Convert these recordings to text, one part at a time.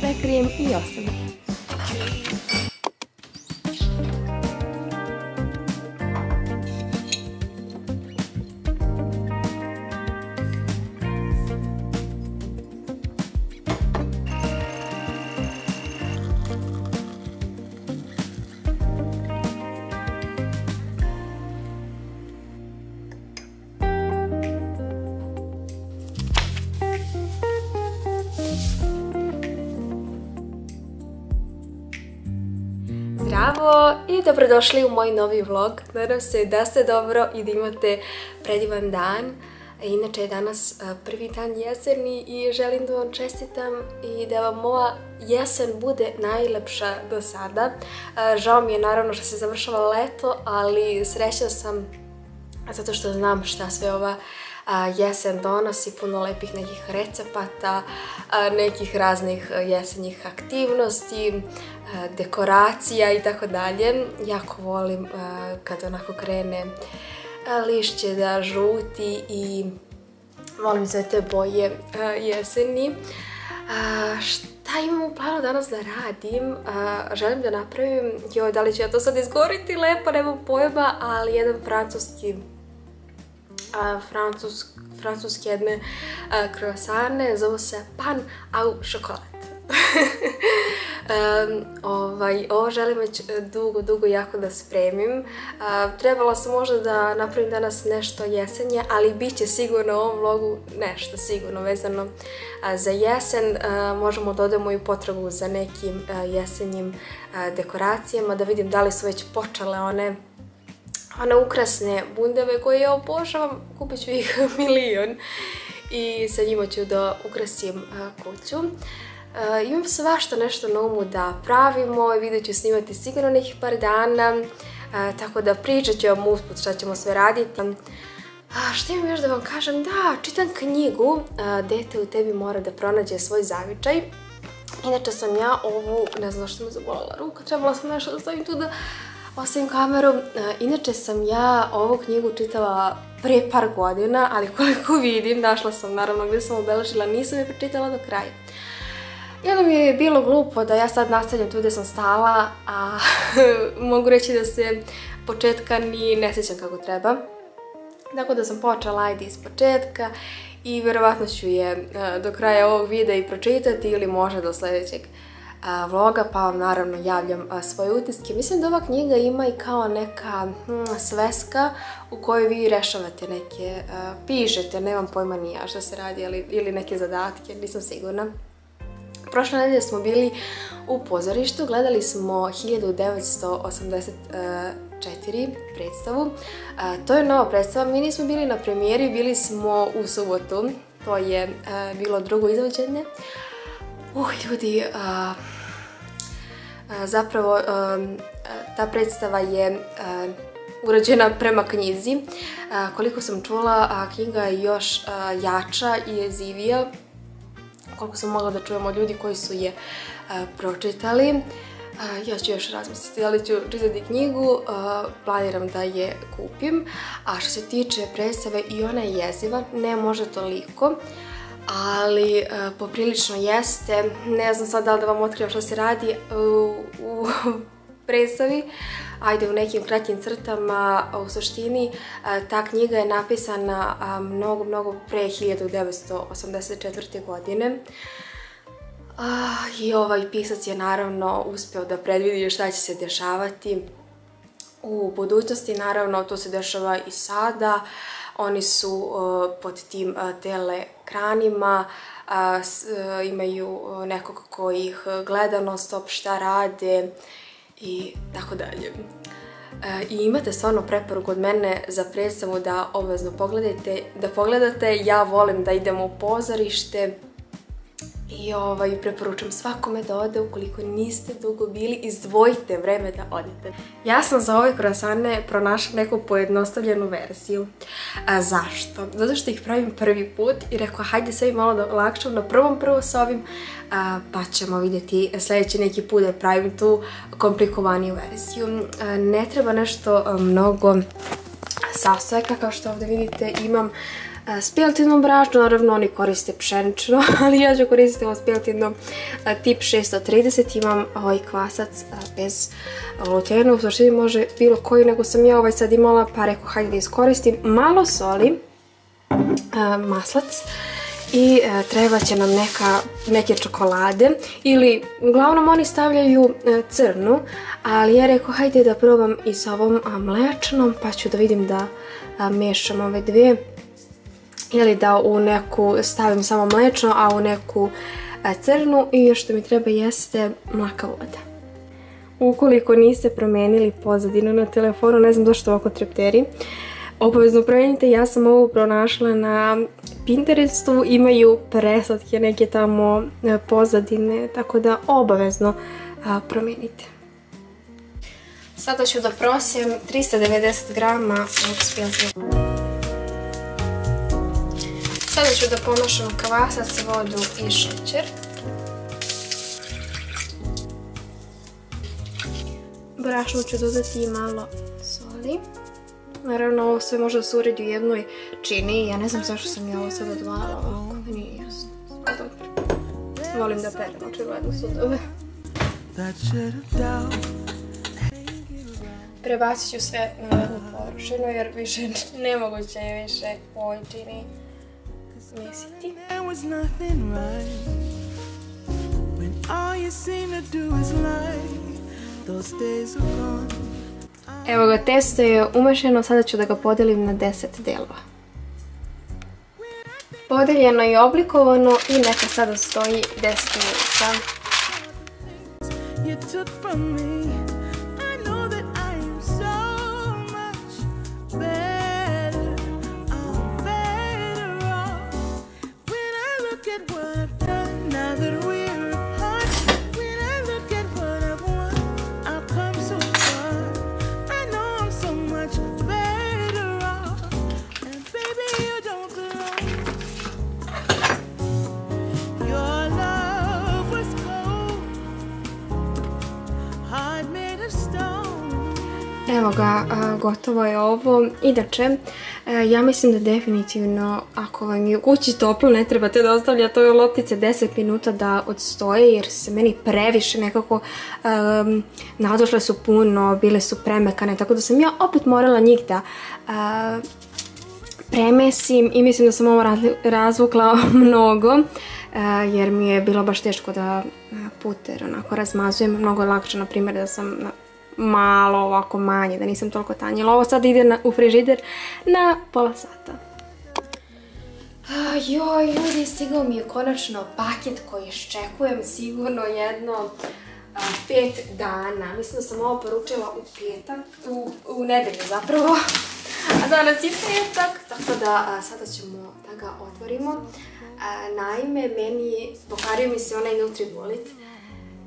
Prekrijem i ostavim. Dobrodošli u moj novi vlog. Nadam se da ste dobro i da imate predivan dan. Inače je danas prvi dan jeseni i želim da vam čestitam i da vam ova jesen bude najlepša do sada. Žao mi je naravno što se završava leto, ali srećna sam zato što znam šta sve ova jesen donosi puno lepih nekih recepata, nekih raznih jesenjih aktivnosti, dekoracija i tako dalje. Jako volim kad onako krene lišće da žuti i volim sve te boje jeseni. Šta imam u planu danas da radim? Želim da napravim, joj da li ću ja to sad izgoriti lepo, nemam pojma, ali jedan francuski francuske jedne croissane, zove se pan au chocolat. ovaj, ovo želim već dugo, dugo jako da spremim. trebala sam možda da napravim danas nešto jesenje, ali bit će sigurno u ovom vlogu nešto sigurno vezano za jesen. možemo da odemo i u potragu za nekim jesenjim dekoracijama, da vidim da li su već počele one one ukrasne bundeve koje ja obožavam, kupit ću ih milion i sa njima ću da ukrasim kuću. Imam svašta nešto na umu da pravimo i video ću snimati sigurno nekih par dana, tako da pričat ću vam usput šta ćemo sve raditi. Što imam još da vam kažem? Da, čitam knjigu Dete u tebi mora da pronađe svoj zavičaj. Inače sam ja ovu, ne znam što me zabolila ruka, trebala sam nešto da stavim tu da ostavim kameru. Inače sam ja ovu knjigu čitala pre par godina, ali koliko vidim, našla sam naravno gdje sam obeležila, nisam je pročitala do kraja. Jedno mi je bilo glupo da ja sad nastavljam tu gdje sam stala, a mogu reći da se početka ni ne sjećam kako treba. Tako da sam počela ajde iz početka i vjerovatno ću je do kraja ovog videa i pročitati ili možda do sljedećeg vloga pa vam naravno javljam svoje utiske. Mislim da ova knjiga ima i kao neka hm, sveska u kojoj vi rešavate neke, pišete, nemam pojma ni ja što se radi ili neke zadatke, nisam sigurna. Prošle nedelje smo bili u pozorištu, gledali smo 1984 predstavu. To je nova predstava, mi nismo bili na premijeri, bili smo u subotu, to je bilo drugo izvođenje. Uh, ljudi, zapravo ta predstava je urađena prema knjizi. Koliko sam čula, knjiga je još jača i jezivija. Koliko sam mogla da čujem od ljudi koji su je pročitali. Ja ću još razmisliti da li ću čitati knjigu, planiram da je kupim. A što se tiče predstave i ona je jeziva, ne može toliko ali e, poprilično jeste. Ne znam sad da li da vam otkrivam što se radi u, predstavi. Ajde u nekim kratkim crtama, u suštini e, ta knjiga je napisana mnogo, mnogo pre 1984. godine. I ovaj pisac je naravno uspio da predvidi šta će se dešavati u budućnosti. Naravno to se dešava i sada. Oni su pod tim telekranima, imaju nekog koji ih gleda non stop šta rade i tako dalje. I imate stvarno preporuku od mene za predstavu da obvezno pogledate, da pogledate. Ja volim da idem u pozorište I ovaj, preporučam svakome da ode ukoliko niste dugo bili, izdvojite vreme da odete. Ja sam za ove krasane pronašla neku pojednostavljenu verziju. A zašto? Zato što ih pravim prvi put i rekao hajde sve malo da lakšam na prvom prvo s ovim, pa ćemo vidjeti sljedeći neki put da pravim tu komplikovaniju verziju. ne treba nešto mnogo sastojaka, kao što ovdje vidite imam spjeltino brašno, naravno oni koriste pšenično, ali ja ću koristiti ovo spjeltino tip 630, imam ovaj kvasac bez glutena, u suštini može bilo koji, nego sam ja ovaj sad imala, pa rekao hajde da iskoristim, malo soli, maslac, i treba će nam neke čokolade ili uglavnom oni stavljaju crnu ali ja rekao hajde da probam i s ovom mlečnom pa ću da vidim da mešam ove dvije ili da u neku stavim samo mlečno, a u neku e, crnu i još što mi treba jeste mlaka voda. Ukoliko niste promijenili pozadinu na telefonu, ne znam zašto ovako trepteri, obavezno promijenite, ja sam ovo pronašla na Pinterestu, imaju preslatke neke tamo e, pozadine, tako da obavezno promijenite. Sada ću da prosim 390 grama ovog Sada ću da pomašam kvasac, vodu i šećer. Brašnu ću dodati i malo soli. Naravno ovo sve može da se uredi u jednoj čini. Ja ne znam zašto sam ja ovo sad odvala ovako. Nije jasno. Volim da perem očigledno sudove. Prebacit ću sve na jednu površinu jer više nemoguće je više u ovoj čini mesiti. Evo ga, testo je umešeno, sada ću da ga podelim na 10 delova. Podeljeno i oblikovano i neka sada stoji 10 minuta. Evo ga, gotovo je ovo. Inače, e, ja mislim da definitivno ako vam je u kući toplo ne trebate da ostavljate ove loptice 10 minuta da odstoje jer se meni previše nekako nadošle su puno, bile su premekane tako da sam ja opet morala njih da premesim i mislim da sam ovo razvukla mnogo e, jer mi je bilo baš teško da puter onako razmazujem. Mnogo lakše na primjer da sam malo ovako manje, da nisam toliko tanjila. Ovo sad ide u frižider na pola sata. Joj, ljudi, stigao mi je konačno paket koji iščekujem sigurno jedno pet dana. Mislim da sam ovo poručila u petak, u, nedelju zapravo. A danas je petak, tako da sada ćemo da ga otvorimo. naime, meni, pokvario mi se onaj Nutribolit.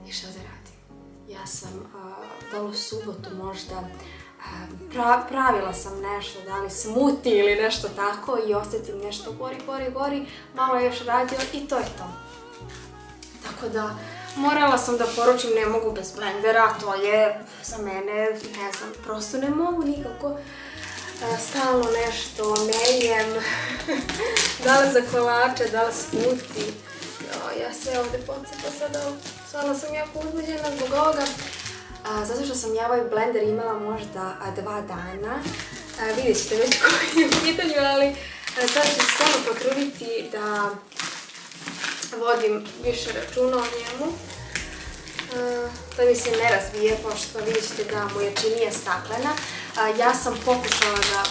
I što da radim? Ja sam da subotu možda pravila sam nešto, da li smuti ili nešto tako i osjetim nešto gori, gori, gori, malo još radio i to je to. Tako da morala sam da poručim ne mogu bez blendera, to je za mene, ne znam, prosto ne mogu nikako stalno nešto meljem, da li za kolače, da li smuti. ja sve ovdje pocepa sada, stvarno sam jako uzbuđena zbog ovoga zato što sam ja ovaj blender imala možda dva dana. vidjet ćete već koji je u pitanju, ali sad ću se samo potruditi da vodim više računa o njemu. Da mi se ne razvije, pošto vidjet ćete da mu je staklena. Ja sam pokušala da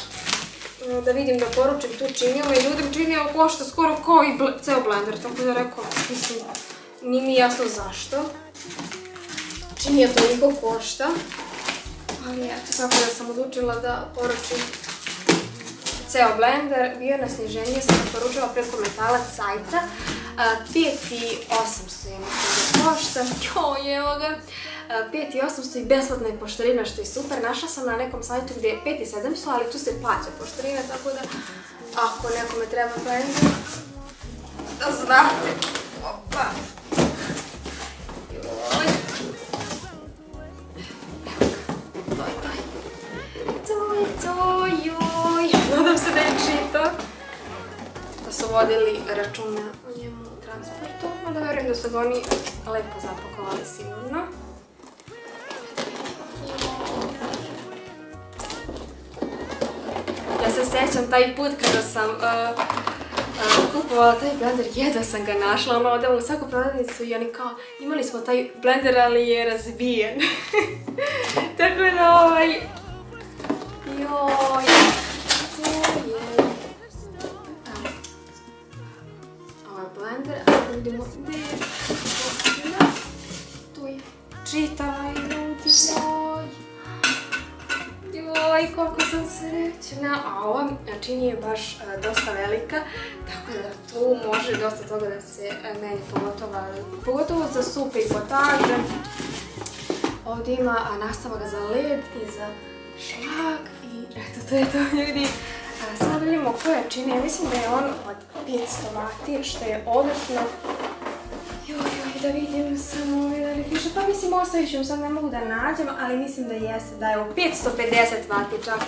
da vidim da poručim tu činiju, međutim činija košta skoro kao i ceo blender, tako da rekao, mislim, nije mi jasno zašto je toliko košta. Ali eto, tako da sam odlučila da poručim ceo blender. Bio na sniženje, sam poručila preko metalac sajta. 5 i 800 je mislim da košta. Joj, evo ga. 5 i 800 i besplatna je poštarina što je super. Našla sam na nekom sajtu gdje je 5 i 700, ali tu se plaća poštarina, tako da ako nekome treba blender, da znate. Opa. Su vodili računa o njemu u transportu. Onda vjerujem da su ga oni lepo zapakovali sigurno. Ja se sjećam taj put kada sam uh, uh, kupovala taj blender, jedva sam ga našla, ono odem u svaku prodavnicu i oni kao, imali smo taj blender ali je razbijen. Tako da ovaj, joj, a gdje je, tu je, čitava ljudi, joj. Joj, koliko sam srećna. A ova čini je baš e, dosta velika, tako da tu može dosta toga da se uh, meni pogotovo, pogotovo za supe i potaže. Ovdje ima nastavak za led i za šlag i eto to je to ljudi. Sada vidimo koje čine, mislim da je on od 500 vati, što je odlično. Da vidim samo ovaj da li piše, pa mislim ostavit ću sad ne mogu da nađem, ali mislim da jeste, da je u 550 vati čak.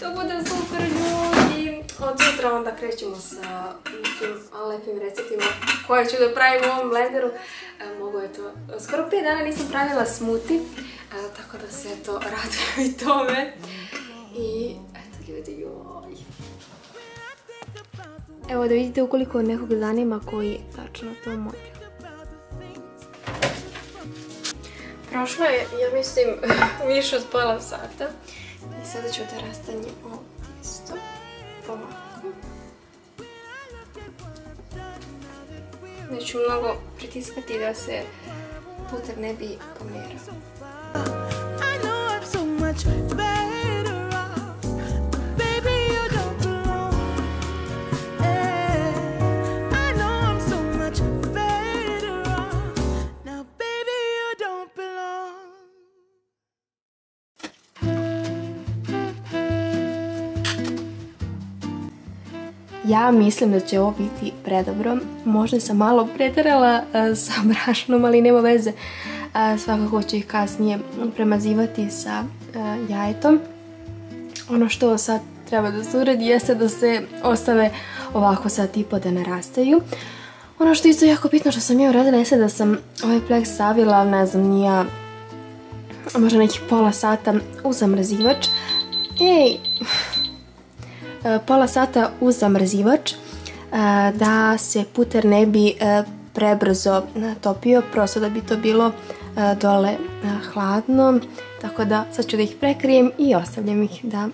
To bude super ljudi. Od sutra onda krećemo sa nekim lepim receptima koje ću da pravim u ovom blenderu. E, mogu je to, skoro 5 dana nisam pravila smuti, e, tako da se to radujem i tome. I eto ljudi, joj. Evo da vidite ukoliko nekog zanima koji je tačno to model. Prošlo je, ja mislim, više od pola sata. I sada ću da rastanjem ovo tisto. Ovako. Neću mnogo pritiskati da se puter ne bi pomerao. I know I'm so much better Ja mislim da će ovo biti predobro. Možda sam malo pretjerala e, sa brašnom, ali nema veze. E, svakako ću ih kasnije premazivati sa e, jajetom. Ono što sad treba da se uredi jeste da se ostave ovako sad tipo da narastaju. Ono što je isto jako bitno što sam ja uradila jeste da sam ovaj plek stavila, ne znam, nija možda nekih pola sata u zamrzivač. Ej, pola sata u zamrzivač e, da se puter ne bi e, prebrzo e, topio, prosto da bi to bilo e, dole e, hladno. Tako da sad ću da ih prekrijem i ostavljam ih da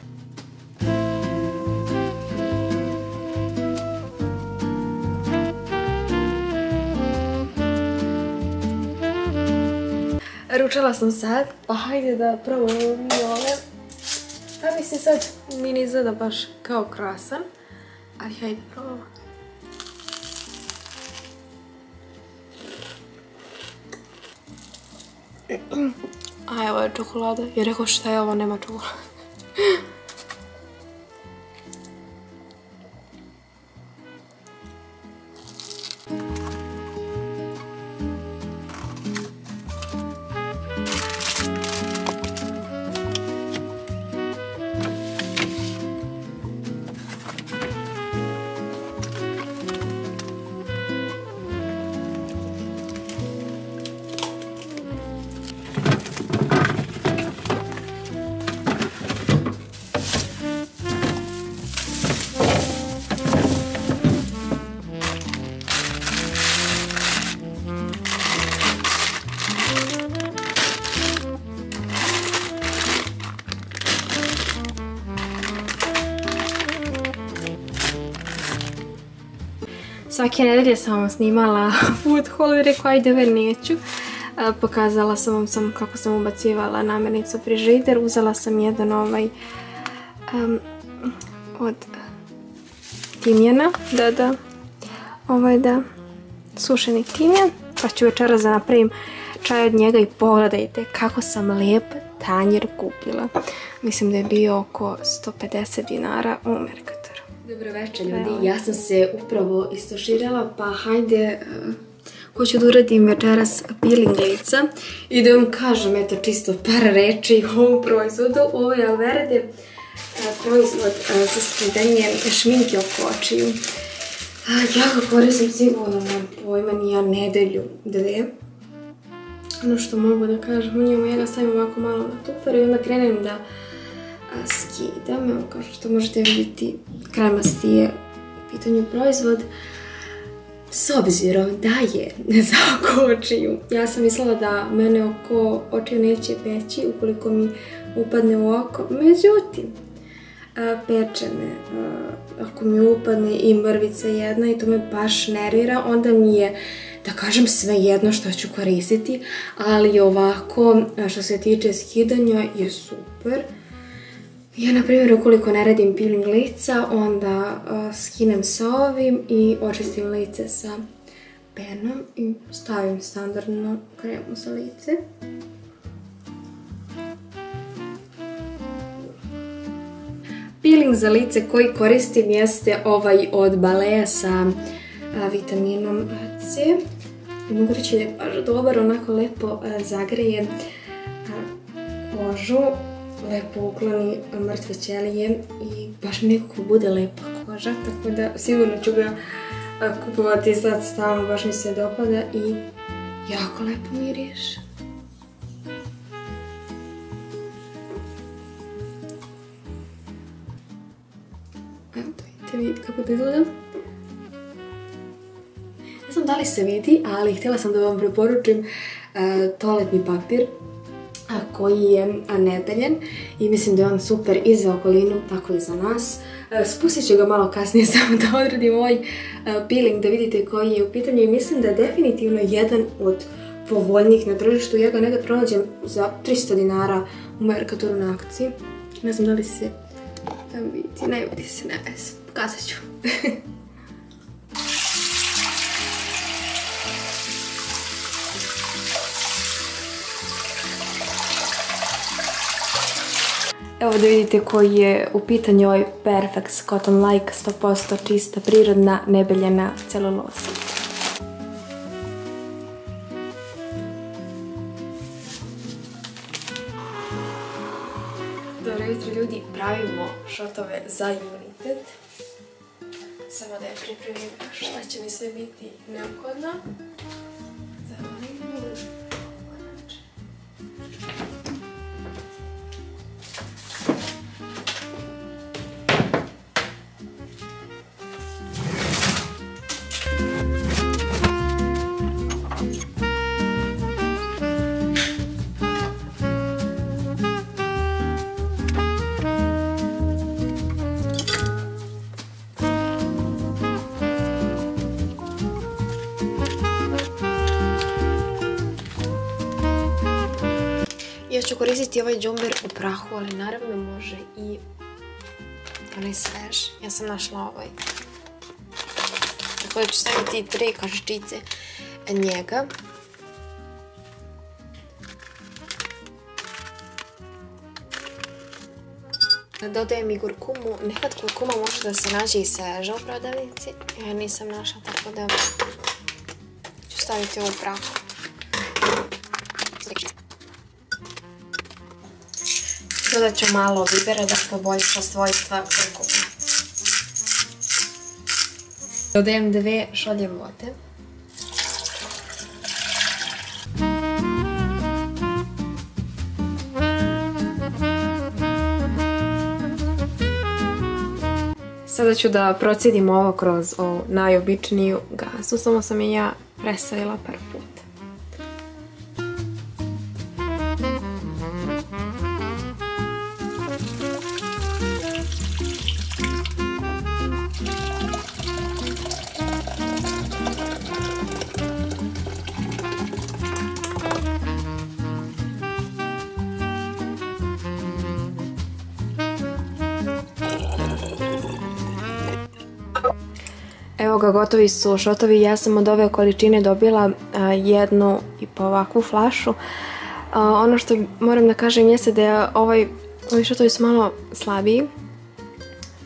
Ručala sam sad, pa hajde da probamo ove. Pa mislim sad mi ne izgleda baš kao krasan, ali hajde probamo. A evo je čokolada. Je rekao šta je ovo, nema čokolade. Svake nedelje sam vam snimala food haul i rekao ajde ove neću. Pokazala sam vam sam kako sam ubacivala namirnicu u frižider. Uzela sam jedan ovaj od timjena da da ovaj da sušeni timjan, pa ću večeras da napravim čaj od njega i pogledajte kako sam lijep tanjir kupila. Mislim da je bio oko 150 dinara u Merkatoru. Dobro večer ljudi, ja sam se upravo istuširala pa hajde uh, hoću da uradim večeras peeling lica i da vam kažem eto čisto par reči o ovom proizvodu. Ovo je Alverde uh, proizvod uh, za skidanje šminke oko očiju. Ja ga koristim sigurno, nemam pojma, ni ja nedelju, dve. Ono što mogu da kažem u njemu, ja ga stavim ovako malo na tufer i onda krenem da skidam. Evo kao što možete vidjeti, kremasti je u pitanju proizvod. S obzirom da je za oko očiju, ja sam mislila da mene oko očiju neće peći ukoliko mi upadne u oko. Međutim, peče me ako mi upadne i mrvica jedna i to me baš nervira, onda mi je da kažem sve jedno što ću koristiti, ali ovako što se tiče skidanja je super. Ja, na primjer, ukoliko ne radim peeling lica, onda uh, skinem sa ovim i očistim lice sa penom i stavim standardno kremu za lice. Peeling za lice koji koristim jeste ovaj od Balea sa vitaminom C. I mogu reći da je baš dobar, onako lepo zagreje kožu, lepo ukloni mrtve ćelije i baš nekako bude lepa koža, tako da sigurno ću ga kupovati sad stalno, baš mi se dopada i jako lepo miriš. Evo, vidite vi kako to izgleda. Ne znam da li se vidi, ali htjela sam da vam preporučim toaletni papir koji je nedeljen i mislim da je on super i za okolinu, tako i za nas. Spustit ću ga malo kasnije samo da odradim ovaj peeling da vidite koji je u pitanju i mislim da je definitivno jedan od povoljnijih na tržištu. Ja ga nekad pronađem za 300 dinara u Mercatoru na akciji. Ne znam da li se vidi, ne vidi se, ne vezi, pokazat ću. Evo da vidite koji je u pitanju ovaj Perfect Cotton Like 100% čista, prirodna, nebeljena celuloza. Dobro jutro ljudi, pravimo šotove za imunitet. Samo da je pripremim šta će mi sve biti neophodno. Zavolimo. Ja ću koristiti ovaj džumber u prahu, ali naravno može i onaj svež. Ja sam našla ovaj. Tako da ću staviti tri kašičice njega. Dodajem i kurkumu. Nekad kurkuma može da se nađe i sveža u prodavnici. Ja nisam našla, tako da ću staviti ovo u prahu. Dodat ću malo bibera da poboljša svojstva kurkuma. Dodajem dve šolje vode. Sada ću da procijedim ovo kroz najobičniju gazu, samo sam je ja prestavila par puta. Ga, gotovi su šotovi. Ja sam od ove količine dobila jednu i po ovakvu flašu. Ono što moram da kažem jeste da je ovaj, ovi šotovi su malo slabiji.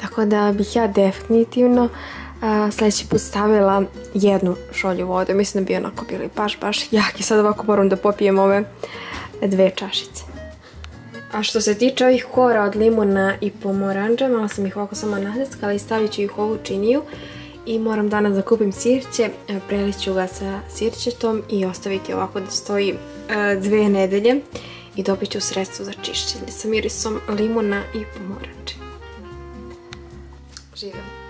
Tako da bih ja definitivno sljedeći put stavila jednu šolju vode. Mislim da bi onako bili baš, baš jaki. Sad ovako moram da popijem ove dve čašice. A što se tiče ovih kora od limuna i pomoranđa, malo sam ih ovako samo nadeckala i stavit ću ih u ovu činiju. I moram danas da kupim sirće, e, prelit ću ga sa sirćetom i ostaviti ovako da stoji e, dve nedelje. I dobit ću sredstvo za čišćenje sa mirisom limuna i pomoranđe. Živim.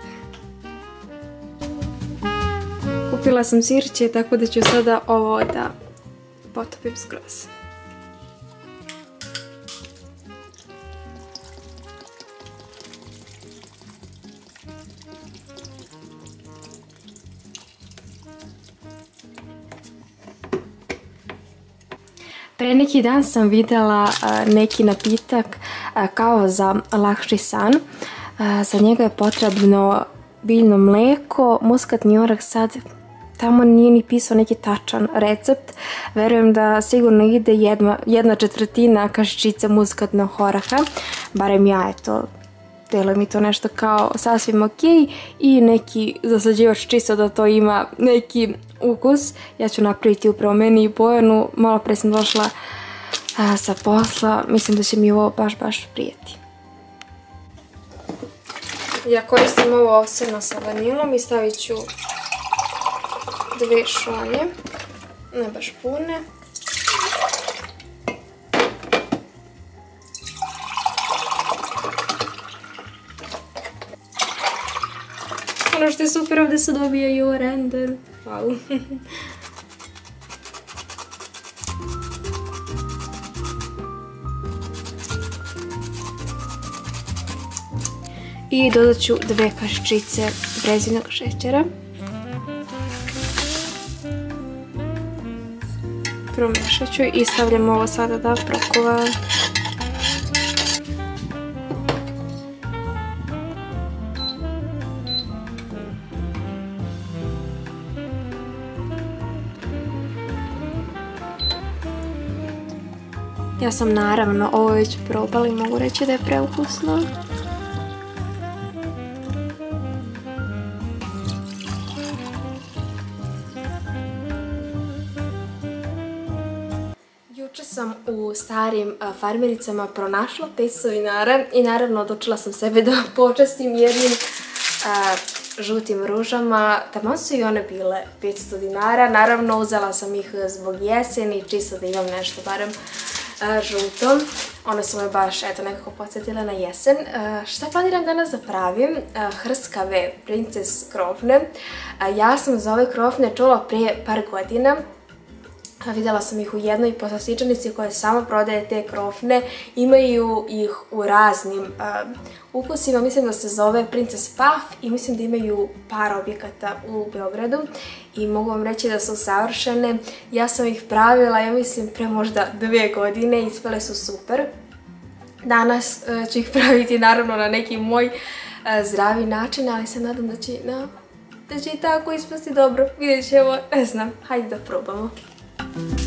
Kupila sam sirće, tako da ću sada ovo da potopim skroz. Pre neki dan sam vidjela neki napitak kao za lakši san. Za njega je potrebno biljno mleko, muskatni orah sad tamo nije ni pisao neki tačan recept. Verujem da sigurno ide jedna, jedna četvrtina kašičice muskatnog oraha. Barem ja eto deluje mi to nešto kao sasvim ok i neki zasađivač čisto da to ima neki ukus. Ja ću napraviti upravo meni i Bojanu. Malo pre sam došla sa posla. Mislim da će mi ovo baš, baš prijeti. Ja koristim ovo oseno sa vanilom i stavit ću dve šolje. Ne baš pune. Ono što je super ovdje se dobija i ovo render. Wow. I dodat ću dve kaščice brezinog šećera. Promešat ću i stavljam ovo sada da prokuva. Ja sam naravno ovo već probala i mogu reći da je preukusno. Juče sam u starim farmericama pronašla 500 dinara i naravno odlučila sam sebe da počestim jednim žutim ružama. Tamo su i one bile 500 dinara. Naravno uzela sam ih zbog jeseni, čisto da imam nešto barem žuto. One su me baš eto nekako podsjetile na jesen. Šta planiram danas da pravim? Hrskave princes krofne. Ja sam za ove krofne čula prije par godina. Vidjela sam ih u jednoj poslastičanici koja samo prodaje te krofne. Imaju ih u raznim ukusima. Mislim da se zove Princess Puff i mislim da imaju par objekata u Beogradu. I mogu vam reći da su savršene. Ja sam ih pravila, ja mislim, pre možda dvije godine. Ispele su super. Danas ću ih praviti naravno na neki moj zdravi način, ali se nadam da će, da će i tako ispasti dobro. Vidjet ćemo, ne znam, hajde da probamo. thank you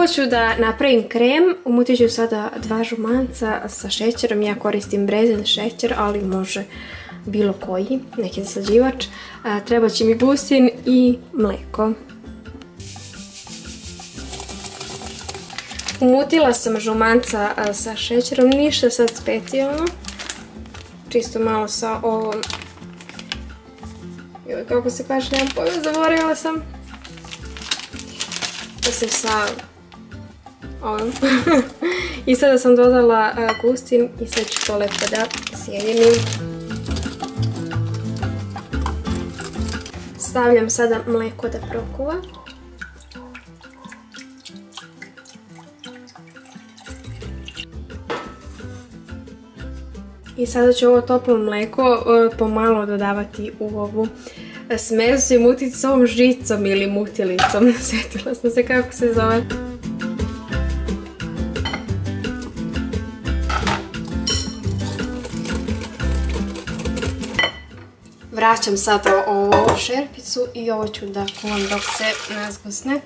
Prvo ću da napravim krem, umutit ću sada dva žumanca sa šećerom, ja koristim brezen šećer, ali može bilo koji, neki zasađivač. Treba će mi bustin i mleko. Umutila sam žumanca sa šećerom, ništa sad specijalno. Čisto malo sa ovom... Kako se kaže, nemam pojma, zaboravila sam Mislim sa ovim. I sada sam dodala gustin i sad ću to lepo da sjedinim. Stavljam sada mleko da prokuva. I sada ću ovo toplo mleko e, pomalo dodavati u ovu smesu i mutiti s ovom žicom ili mutilicom. Sjetila sam se kako se zove. Vraćam sada ovu šerpicu i ovo ću da kuvam dok se nazgusne.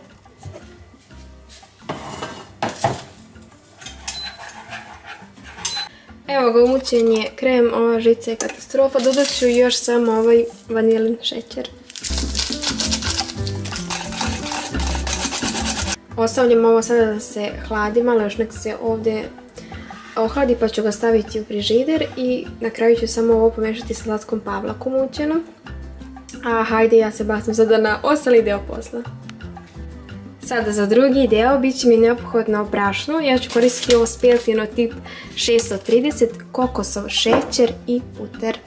Evo ga umućen je krem, ova žica je katastrofa. Dodat ću još samo ovaj vanilin šećer. Ostavljam ovo sada da se hladi, malo još nek se ovdje ohladi pa ću ga staviti u frižider i na kraju ću samo ovo pomešati sa slatkom pavlakom umućenom. A hajde ja se bacim sada na ostali dio posla. Sada za drugi deo bit će mi neophodno brašno. Ja ću koristiti ovo spiltino tip 630, kokosov šećer i puter.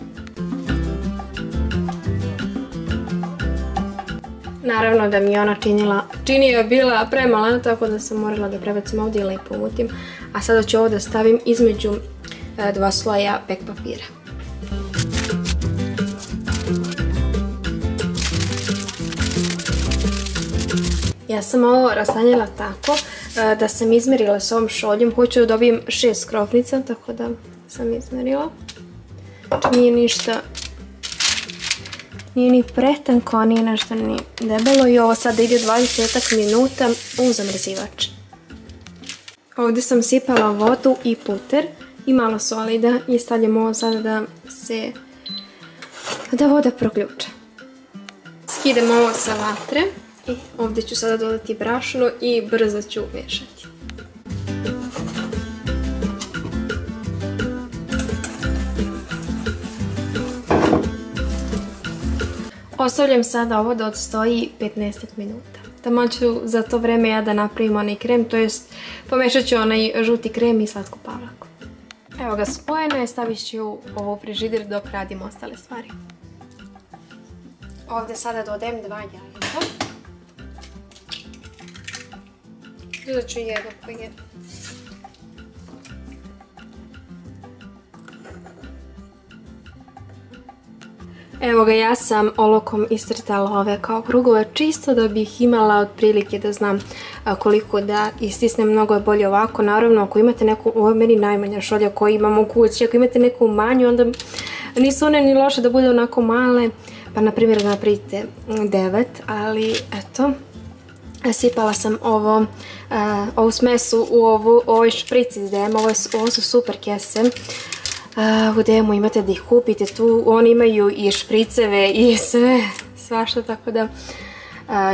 Naravno da mi je ona činila, činija je bila premala, tako da sam morala da prebacim ovdje i lepo umutim. A sada ću ovo da stavim između e, dva sloja pek papira. Ja sam ovo rastanjila tako e, da sam izmjerila s ovom šoljom. Hoću da dobijem šest skrofnica, tako da sam izmjerila. Nije ništa nije ni pretanko, nije nešto ni debelo i ovo sada ide 20 minuta u zamrzivač. Ovdje sam sipala vodu i puter i malo solida i stavljam ovo sada da se da voda proključa. Skidam ovo sa vatre i ovdje ću sada dodati brašno i brzo ću miješati. Ostavljam sada ovo da odstoji 15 minuta. Tamo ću za to vreme ja da napravim onaj krem, to jest pomešat ću onaj žuti krem i slatku pavlaku. Evo ga spojeno je, stavit ću ovo frižider dok radim ostale stvari. Ovdje sada dodajem dva jajeta. Dodat ću jedno po jedno. Evo ga, ja sam olokom istrtala ove kao krugove čisto da bih imala otprilike da znam koliko da istisnem. Mnogo je bolje ovako. Naravno, ako imate neku, ovo je meni najmanja šolja koju imam u kući, ako imate neku manju, onda nisu one ni loše da bude onako male. Pa, na primjer, da napravite devet, ali eto, sipala sam ovo, ovu smesu u ovu, ovoj šprici DM, ovo, ovo su super kese u demo imate da ih kupite tu, oni imaju i špriceve i sve, svašta, tako da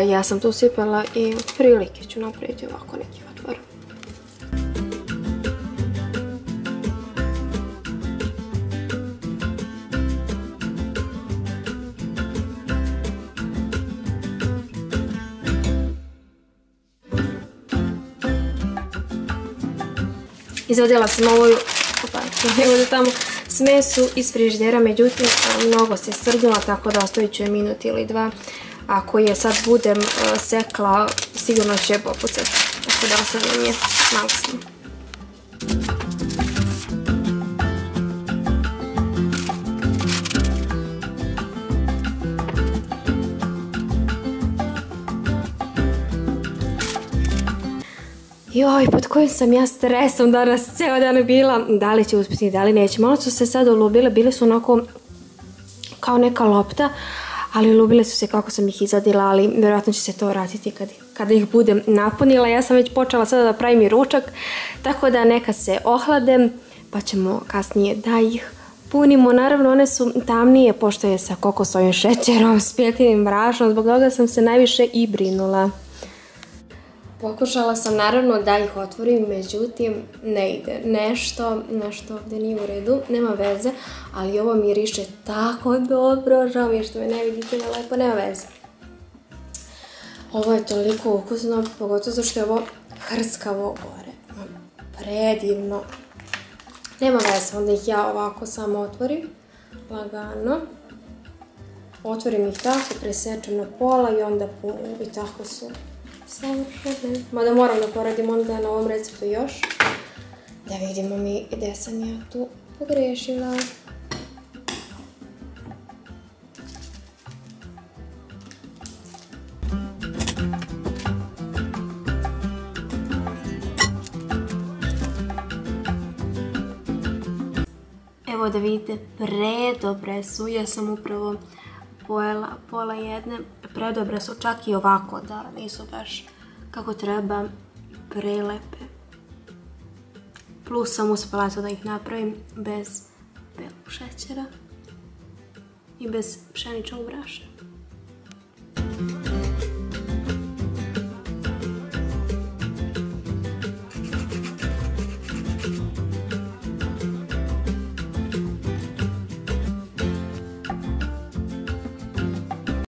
ja sam tu sipala i prilike ću napraviti ovako neki otvor. Izvadila sam ovu da tamo smesu iz frižidera, međutim mnogo se stvrdila tako da ostavit ću je minut ili dva. Ako je sad budem sekla, sigurno će popucati, tako da ostavljam je malo Joj, pod kojim sam ja stresom danas ceo dan bila. Da li će uspjeti, da li neće. Malo su se sad ulubile, bile su onako kao neka lopta, ali ulubile su se kako sam ih izadila, ali vjerojatno će se to vratiti kad, kada ih budem napunila. Ja sam već počela sada da pravim i ručak, tako da neka se ohlade, pa ćemo kasnije da ih punimo. Naravno, one su tamnije, pošto je sa kokosovim šećerom, s brašnom, zbog toga sam se najviše i brinula. Pokušala sam naravno da ih otvorim, međutim ne ide. Nešto, nešto ovdje nije u redu, nema veze, ali ovo miriše tako dobro, žao mi je što me ne vidite, ne lepo, nema veze. Ovo je toliko ukusno, pogotovo zato što je ovo hrskavo gore. Predivno. Nema veze, onda ih ja ovako samo otvorim. Lagano. Otvorim ih tako, presečem na pola i onda punim. I tako su savršene. Mada moram da poradim onda na ovom receptu još. Da vidimo mi gdje sam ja tu pogrešila. Evo da vidite, predobre su. Ja sam upravo pojela pola jedne. Predobre su čak i ovako da nisu baš kako treba prelepe. Plus sam uspjela da ih napravim bez belog šećera i bez pšeničnog brašna.